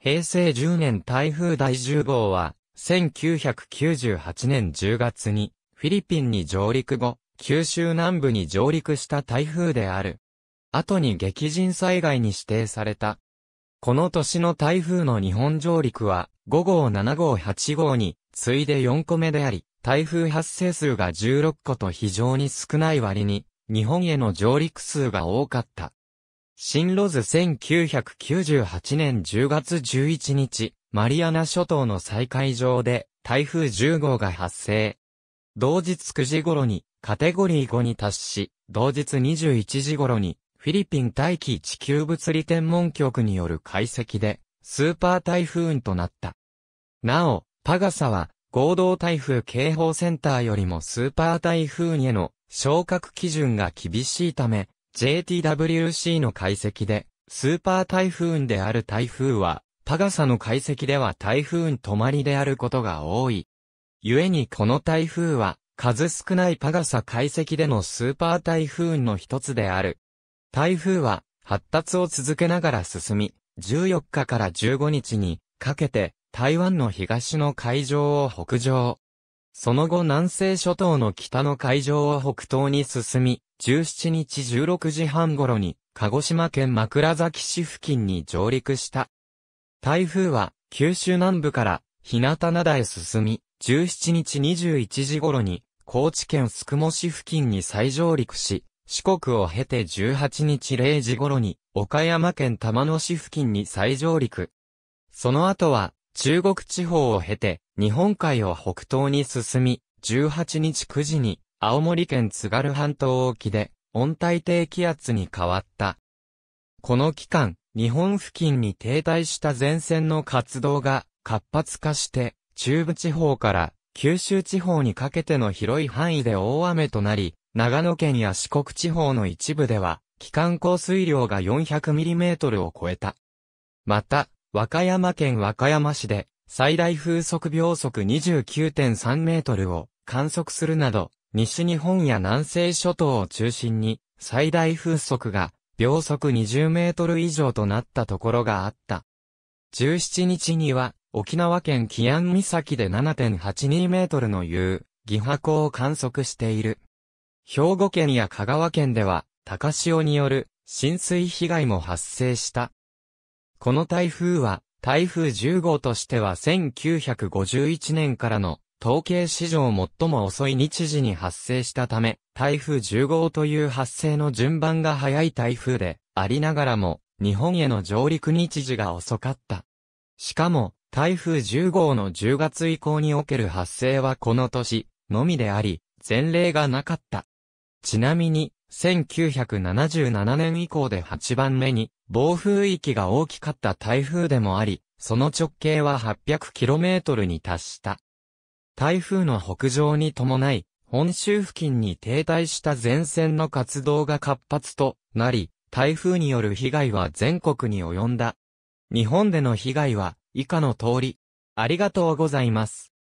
平成10年台風第10号は、1998年10月に、フィリピンに上陸後、九州南部に上陸した台風である。後に激甚災害に指定された。この年の台風の日本上陸は、5号7号8号に、次いで4個目であり、台風発生数が16個と非常に少ない割に、日本への上陸数が多かった。新ロズ1998年10月11日、マリアナ諸島の再海上で台風10号が発生。同日9時頃にカテゴリー5に達し、同日21時頃にフィリピン大気地球物理天文局による解析でスーパー台風となった。なお、パガサは合同台風警報センターよりもスーパー台風への昇格基準が厳しいため、JTWC の解析で、スーパー台風である台風は、パガサの解析では台風止まりであることが多い。故にこの台風は、数少ないパガサ解析でのスーパー台風の一つである。台風は、発達を続けながら進み、14日から15日にかけて、台湾の東の海上を北上。その後南西諸島の北の海上を北東に進み、17日16時半頃に、鹿児島県枕崎市付近に上陸した。台風は、九州南部から、日向灘へ進み、17日21時頃に、高知県宿毛市付近に再上陸し、四国を経て18日0時頃に、岡山県玉野市付近に再上陸。その後は、中国地方を経て、日本海を北東に進み、18日9時に、青森県津軽半島沖で、温帯低気圧に変わった。この期間、日本付近に停滞した前線の活動が活発化して、中部地方から九州地方にかけての広い範囲で大雨となり、長野県や四国地方の一部では、期間降水量が 400mm を超えた。また、和歌山県和歌山市で、最大風速秒速29.3メートルを観測するなど、西日本や南西諸島を中心に、最大風速が秒速20メートル以上となったところがあった。17日には、沖縄県紀安岬で7.82メートルの有、義波高を観測している。兵庫県や香川県では、高潮による浸水被害も発生した。この台風は、台風10号としては1951年からの統計史上最も遅い日時に発生したため、台風10号という発生の順番が早い台風でありながらも、日本への上陸日時が遅かった。しかも、台風10号の10月以降における発生はこの年のみであり、前例がなかった。ちなみに、1977年以降で8番目に暴風域が大きかった台風でもあり、その直径は 800km に達した。台風の北上に伴い、本州付近に停滞した前線の活動が活発となり、台風による被害は全国に及んだ。日本での被害は以下の通り。ありがとうございます。